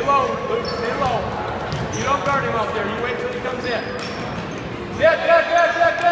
low, Luke. Stay low. You don't guard him out there. You wait till he comes in. Good, good, good, good, good.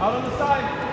Out on the side.